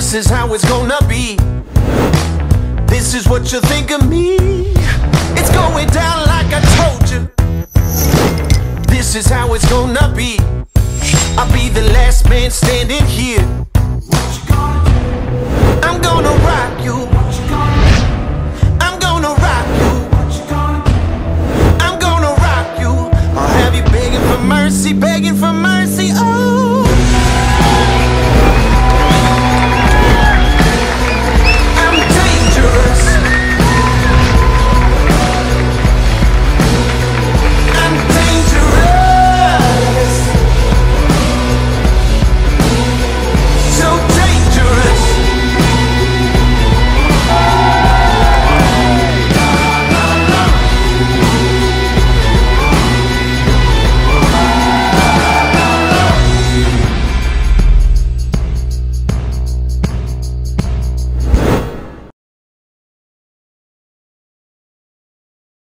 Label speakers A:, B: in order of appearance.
A: This is how it's gonna be. This is what you think of me. It's going down like I told you. This is how it's gonna be. I'll be the last man standing here. I'm gonna rock you.
B: I'm gonna rock you. I'm gonna rock you. I'll have you begging for mercy, begging for mercy.